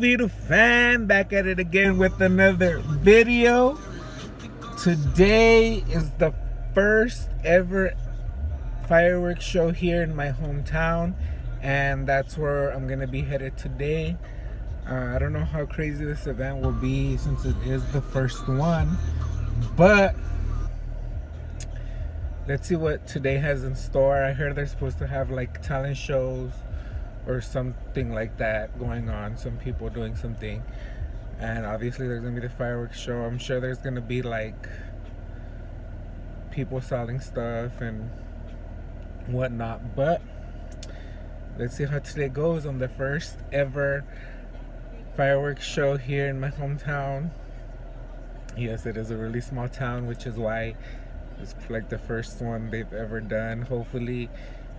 Firu Fam Back at it again with another video. Today is the first ever fireworks show here in my hometown, and that's where I'm gonna be headed today. Uh, I don't know how crazy this event will be since it is the first one, but let's see what today has in store. I heard they're supposed to have like talent shows or something like that going on. Some people doing something. And obviously there's gonna be the fireworks show. I'm sure there's gonna be like people selling stuff and whatnot. But let's see how today goes on the first ever fireworks show here in my hometown. Yes, it is a really small town, which is why it's like the first one they've ever done. Hopefully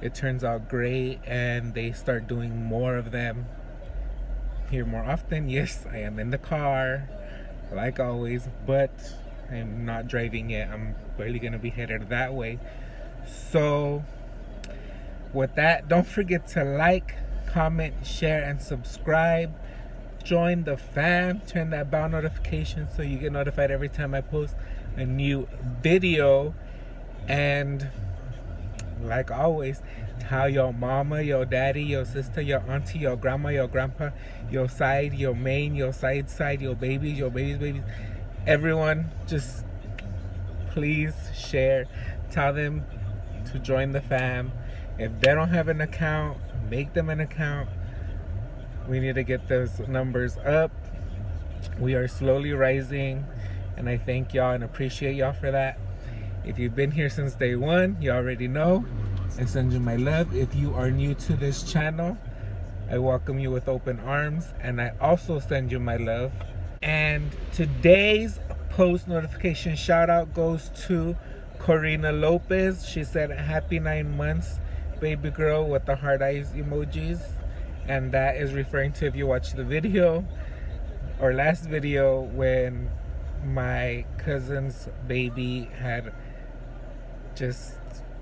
it turns out great and they start doing more of them here more often. Yes, I am in the car, like always, but I'm not driving yet. I'm barely gonna be headed that way. So, with that, don't forget to like, comment, share, and subscribe. Join the fam, turn that bell notification so you get notified every time I post a new video. And like always, how your mama, your daddy, your sister, your auntie, your grandma, your grandpa, your side, your main, your side side, your babies, your babies, babies, everyone, just please share. Tell them to join the fam. If they don't have an account, make them an account. We need to get those numbers up. We are slowly rising, and I thank y'all and appreciate y'all for that. If you've been here since day one, you already know. I send you my love. If you are new to this channel, I welcome you with open arms and I also send you my love. And today's post notification shout out goes to Corina Lopez. She said, Happy nine months, baby girl, with the heart eyes emojis. And that is referring to if you watch the video or last video when my cousin's baby had just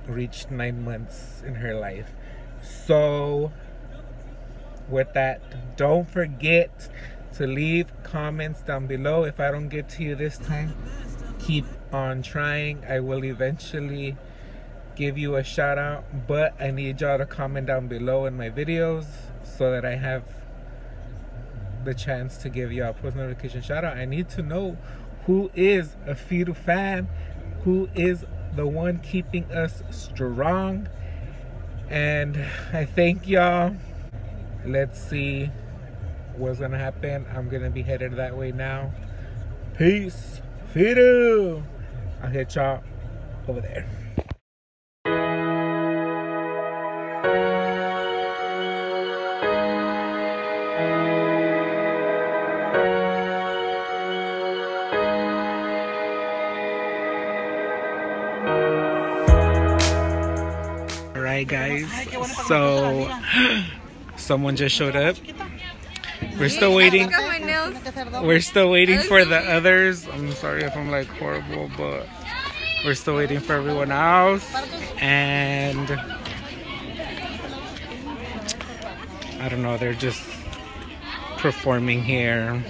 reached nine months in her life. So, with that, don't forget to leave comments down below. If I don't get to you this time, keep on trying. I will eventually give you a shout out, but I need y'all to comment down below in my videos so that I have the chance to give you a post notification shout out. I need to know who is a Firu Fam, who is the one keeping us strong. And I thank y'all. Let's see what's gonna happen. I'm gonna be headed that way now. Peace. Fetal. I'll hit y'all over there. Alright guys, so someone just showed up. We're still waiting. We're still waiting for the others. I'm sorry if I'm like horrible, but we're still waiting for everyone else. And I don't know, they're just performing here.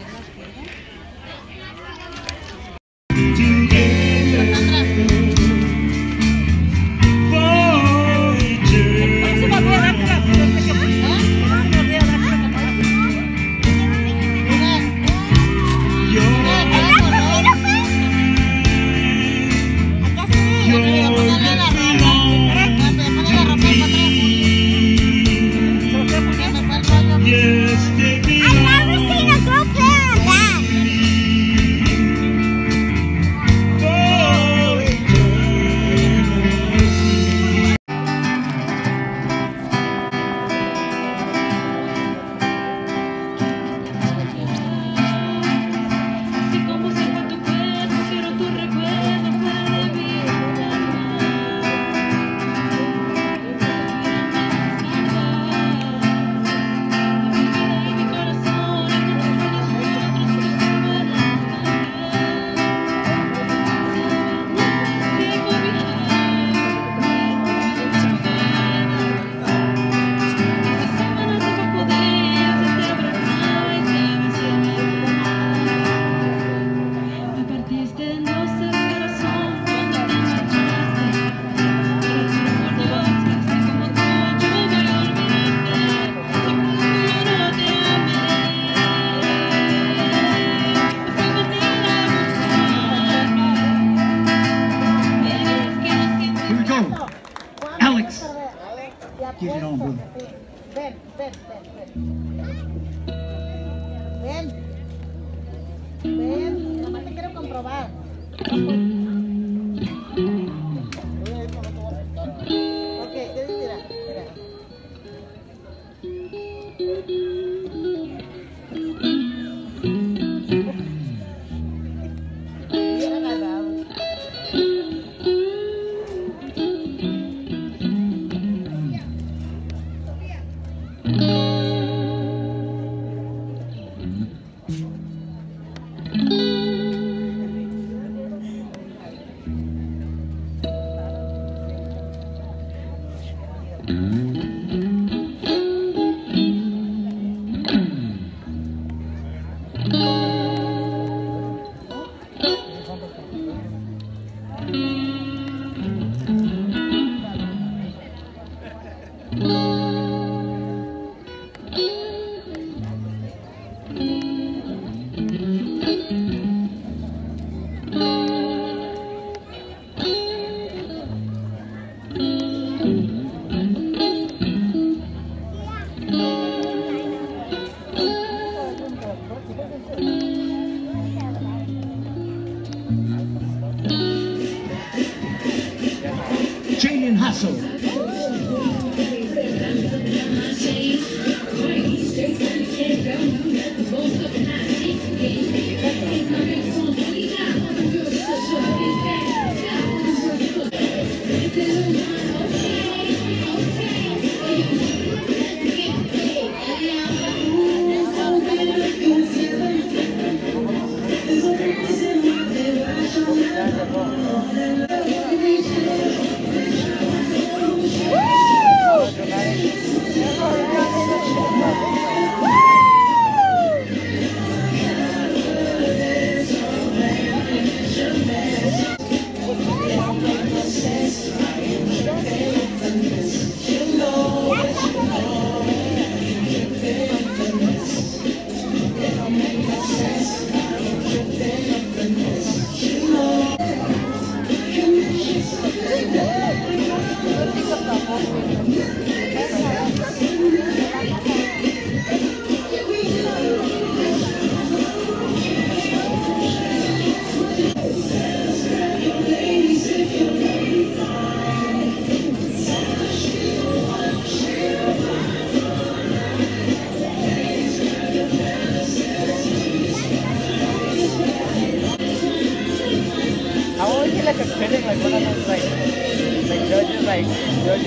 Yeah,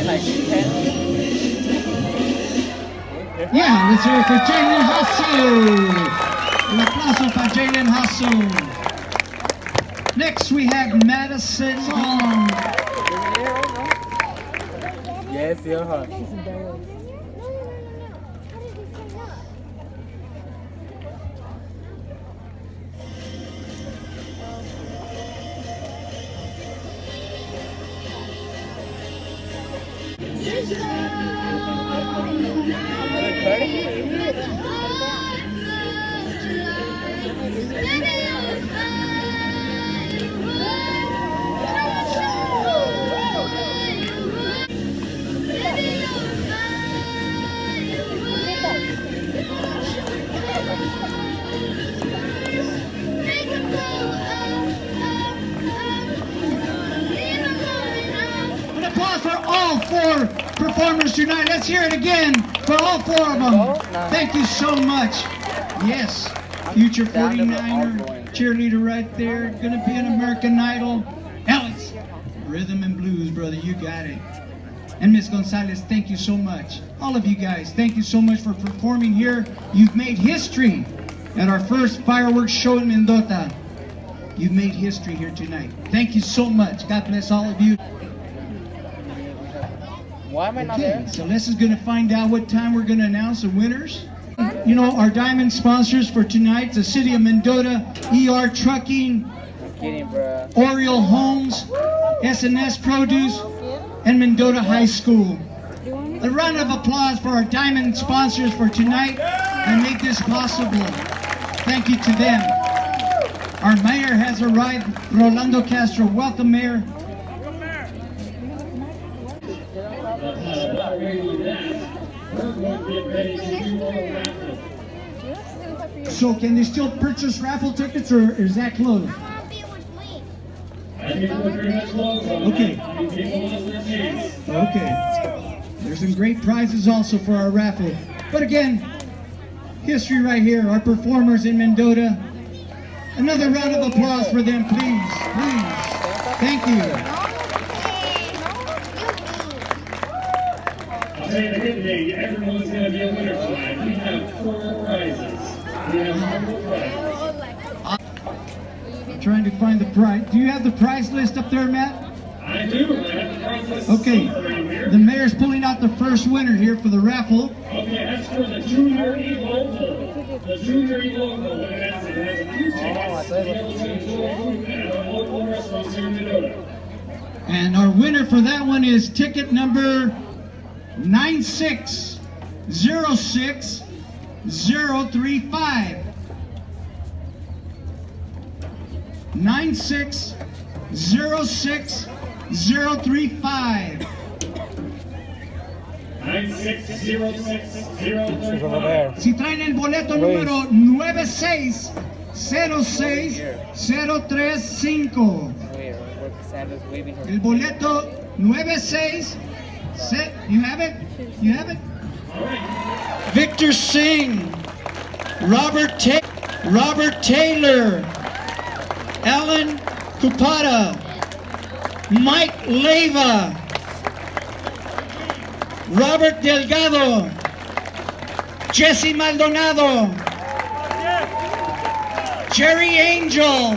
let's hear it for Jaden Hassel. Un aplauso para Jaden Hassel. Next we have Madison Long. Yes, yeah. huh. An performers tonight. Let's hear it again for all four of them. Thank you so much. Yes, future 49er cheerleader right there. Gonna be an American Idol. Alex, rhythm and blues, brother. You got it. And Miss Gonzalez, thank you so much. All of you guys, thank you so much for performing here. You've made history at our first fireworks show in Mendota. You've made history here tonight. Thank you so much. God bless all of you. Why am I not Okay, there? so Les is going to find out what time we're going to announce the winners. You know, our diamond sponsors for tonight, the City of Mendota, ER Trucking, kidding. Oriole Homes, SNS Produce, and Mendota High School. A round of applause for our diamond sponsors for tonight and make this possible. Thank you to them. Our mayor has arrived, Rolando Castro. Welcome, Mayor. But uh, while we're waiting on that, we're going to So can they still purchase raffle tickets or is that closed? Okay. chance. Okay. There's some great prizes also for our raffle. But again, history right here. Our performers in Mendota. Another round of applause for them, please. Please. Thank you. I'll tell you the good thing, everyone's going to be a winner tonight. We have four prizes. We have four prizes. Trying to find the prize. Do you have the prize list up there, Matt? I do. I have the prize list Okay. here. The mayor's pulling out the first winner here for the raffle. Okay, that's for the Junior E local. The Junior E local, it has, it has a few tickets to oh, be able to enjoy food at our local restaurants here in Mendota. And our winner for that one is ticket number 9606035. 9606035. 9606035. Si traen el boleto número 9606035. El boleto 9606035. Se- you have it? You have it? Victor Singh, Robert Ta- Robert Taylor, Alan Kupata, Mike Leva, Robert Delgado, Jesse Maldonado, Jerry Angel,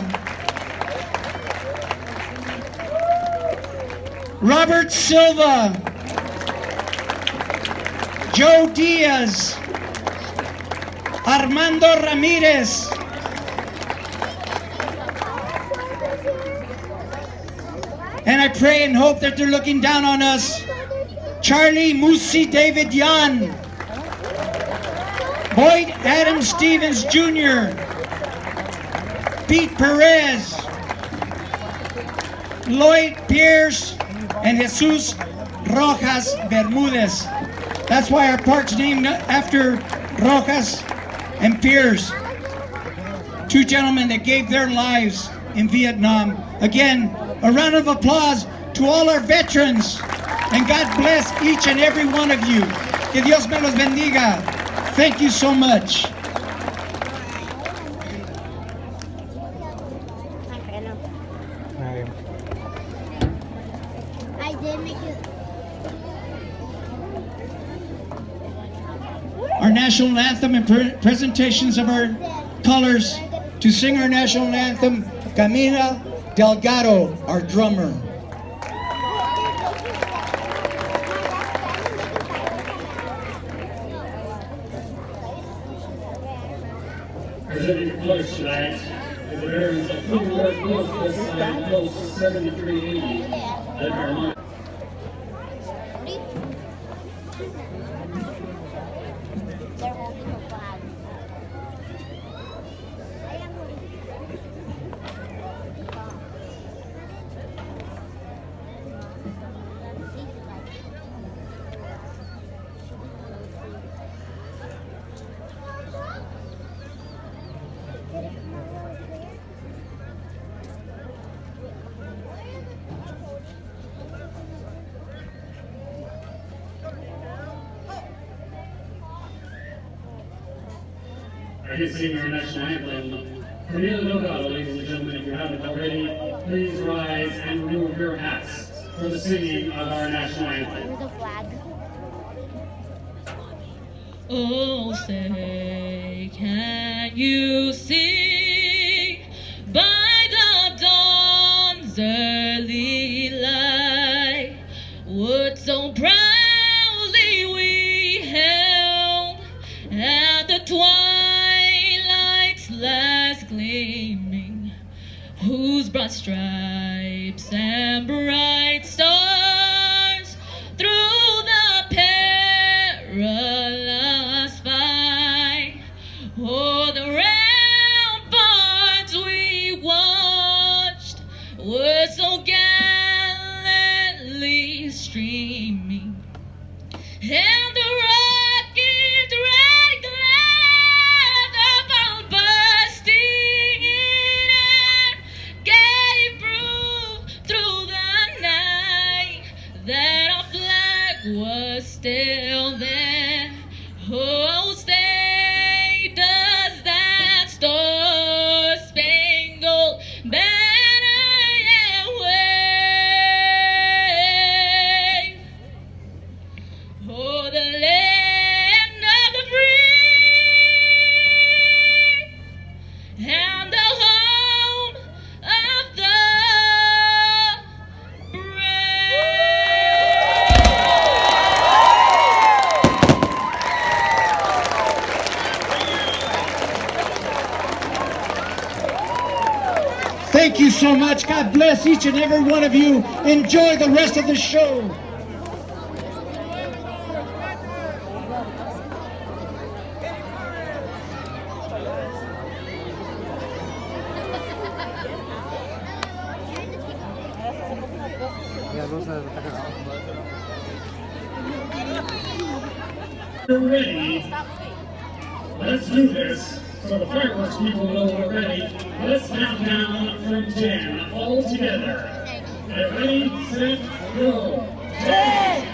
Robert Silva, Joe Diaz, Armando Ramirez, and I pray and hope that they're looking down on us. Charlie Musi David Yan, Boyd Adam Stevens Jr., Pete Perez, Lloyd Pierce, and Jesus Rojas Bermudez. That's why our park's named after Rojas and Pierce, two gentlemen that gave their lives in Vietnam. Again, a round of applause to all our veterans, and God bless each and every one of you. Que Dios me los bendiga. Thank you so much. Ay, I did make it. our national anthem and pre- presentations of our colors. To sing our national anthem, Camila Delgado, our drummer. Presenting the colors tonight is the bearers of Full North Northwest Side Post 7380 You singing our national anthem? Delgado, ladies and gentlemen, if you haven't already, please rise and remove your hats for the singing of our national anthem. A flag. Oh, say, can you see by the dawn's early light what so proudly stripes and bright Thank you so much. God bless each and every one of you. Enjoy the rest of the show. Ready. Let's do this. So the fireworks people know we're ready. Let's count down from ten all together. Ready, set, go. Ten.